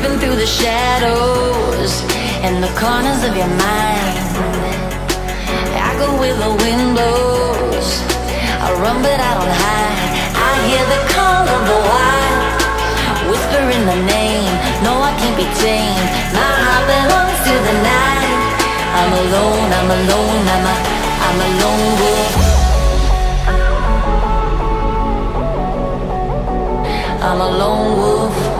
creeping through the shadows and the corners of your mind. I go with the windows. I run, but I don't hide. I hear the call of the wild, whispering the name. No, I can't be tamed. My heart belongs to the night. I'm alone. I'm alone. I'm a, I'm a lone wolf. I'm a lone wolf.